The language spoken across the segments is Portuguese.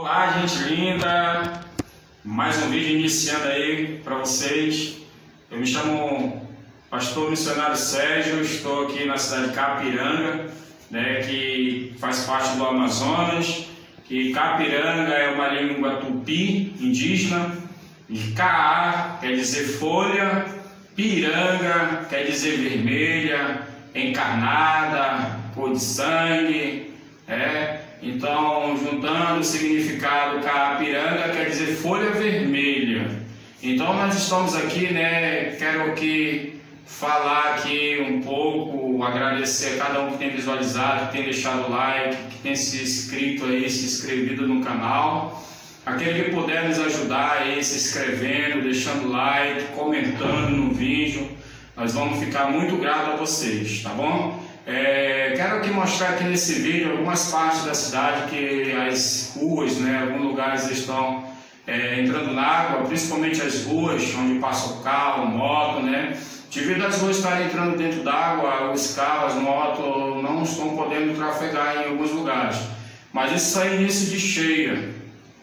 Olá, gente linda! Mais um vídeo iniciando aí para vocês. Eu me chamo Pastor Missionário Sérgio, estou aqui na cidade de Capiranga, né, que faz parte do Amazonas. Que Capiranga é uma língua tupi indígena, e Caá quer dizer folha, piranga quer dizer vermelha, encarnada, cor de sangue, é, então, juntando o significado Caapiranga quer dizer folha vermelha. Então, nós estamos aqui, né? Quero aqui falar aqui um pouco, agradecer a cada um que tem visualizado, que tem deixado o like, que tem se inscrito aí, se inscrevido no canal. Aquele que puder nos ajudar aí, se inscrevendo, deixando like, comentando no vídeo, nós vamos ficar muito grato a vocês, tá bom? É, quero aqui mostrar aqui nesse vídeo algumas partes da cidade que as ruas, né, alguns lugares estão é, entrando na água, principalmente as ruas onde passa o carro, moto, né? Devido às ruas estarem entrando dentro d'água, os carros, as motos não estão podendo trafegar em alguns lugares. Mas isso é início de cheia.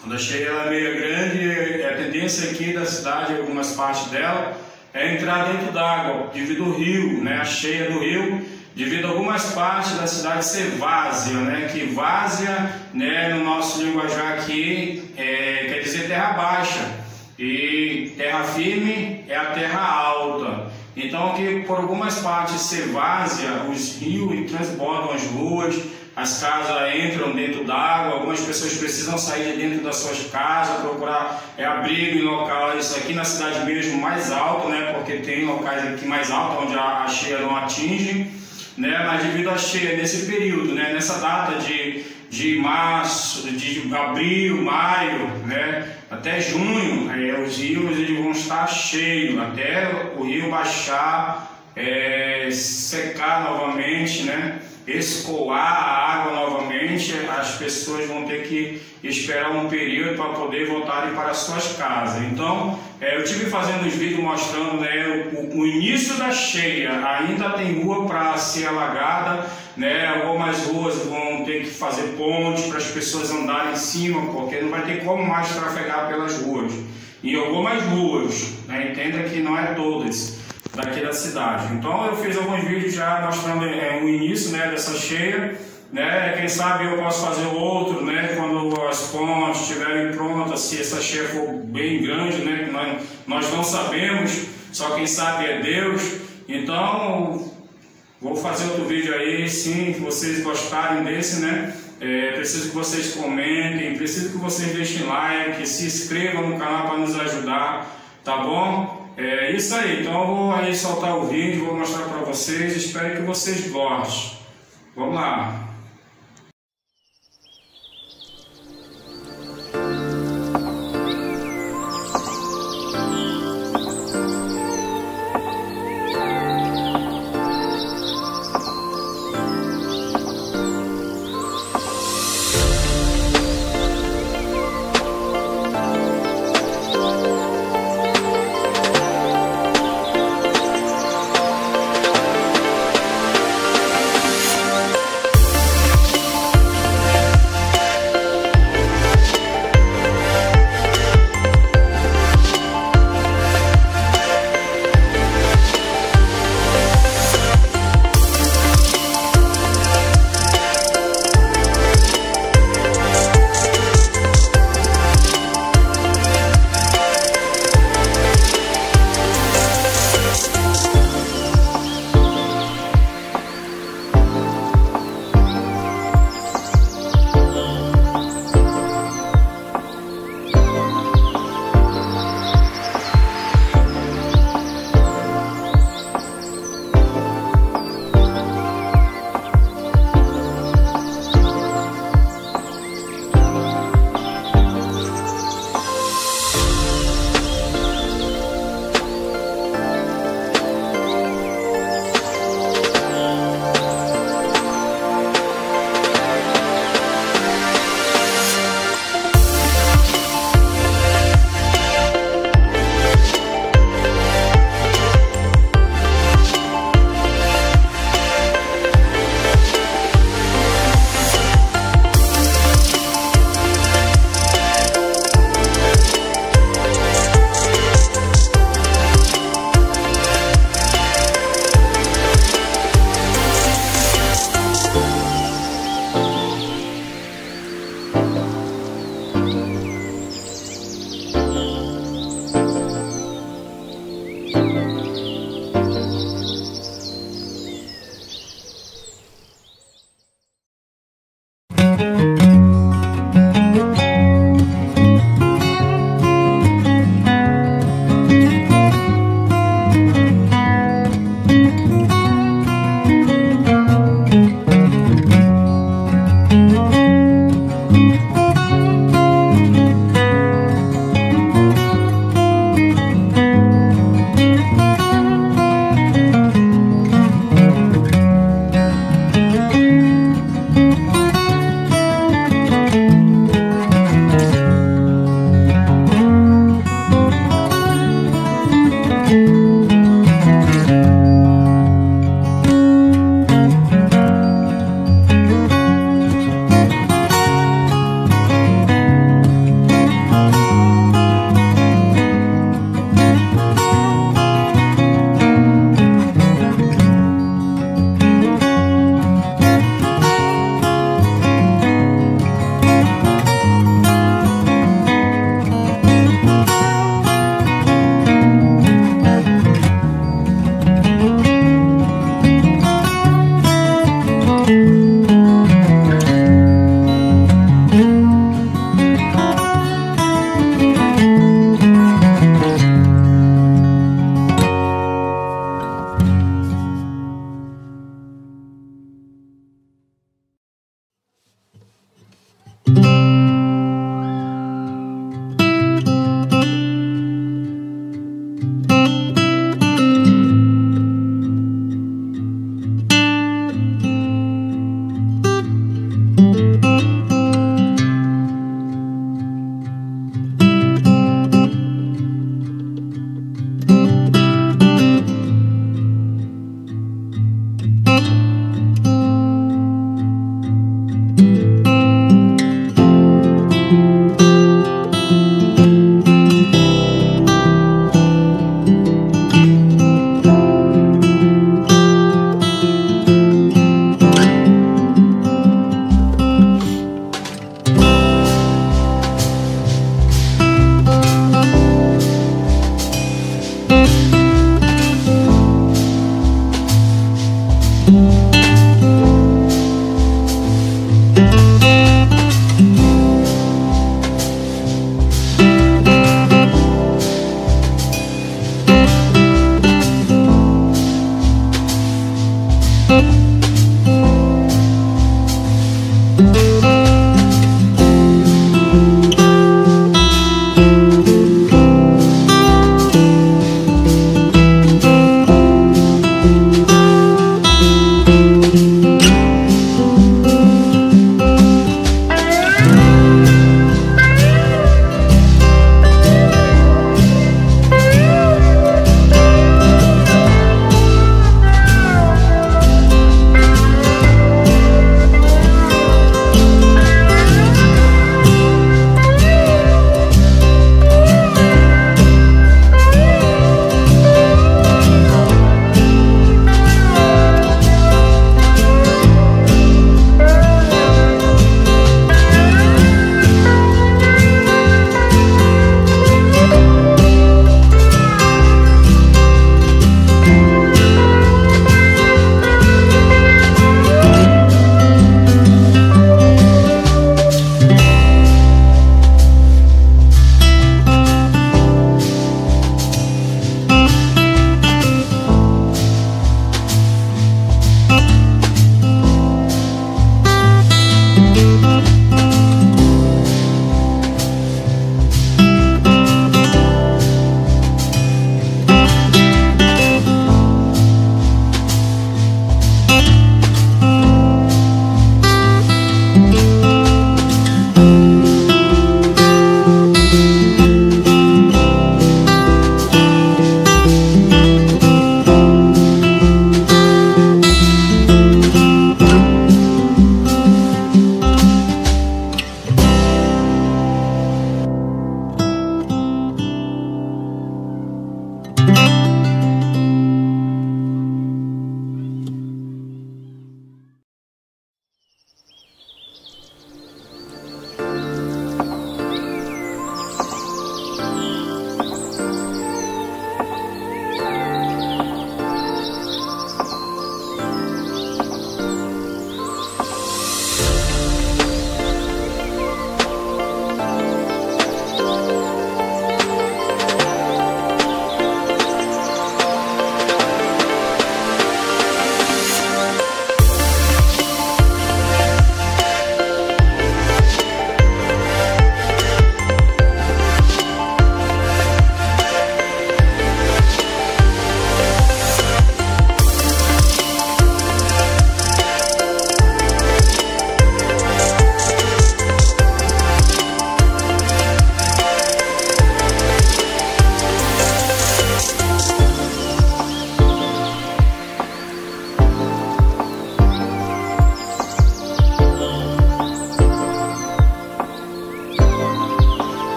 Quando a cheia é meio grande, a tendência aqui da cidade, algumas partes dela, é entrar dentro d'água, devido ao rio, né? A cheia do rio devido a algumas partes da cidade ser várzea, né? que várzea, né, no nosso linguajar aqui, é, quer dizer terra baixa, e terra firme é a terra alta. Então, que por algumas partes ser várzea, os rios transbordam as ruas, as casas entram dentro d'água, algumas pessoas precisam sair de dentro das suas casas, procurar é, abrigo em locais aqui na cidade mesmo mais alto, né? Porque tem locais aqui mais altos onde a cheia não atinge né? mas devido à cheia nesse período, né? nessa data de, de março, de abril, maio, né? até junho, é, os rios eles vão estar cheios, até o rio baixar, é, secar novamente, né? escoar a água novamente, as pessoas vão ter que esperar um período para poder voltarem para suas casas. Então, é, eu tive fazendo os vídeos mostrando né, o, o, início da cheia, ainda tem rua para ser alagada, né, algumas ruas vão ter que fazer ponte para as pessoas andarem em cima, porque não vai ter como mais trafegar pelas ruas. E algumas ruas, né, entenda que não é todas daqui da cidade. Então eu fiz alguns vídeos já mostrando é, o início né, dessa cheia, né? Quem sabe eu posso fazer outro, né? Quando as pontes estiverem prontas, se essa cheia for bem grande, né? Nós, nós não sabemos, só quem sabe é Deus. Então vou fazer outro vídeo aí, sim, que vocês gostarem desse, né? É, preciso que vocês comentem, preciso que vocês deixem like, se inscrevam no canal para nos ajudar, tá bom? É isso aí, então eu vou aí soltar o vídeo, vou mostrar para vocês, espero que vocês gostem. Vamos lá.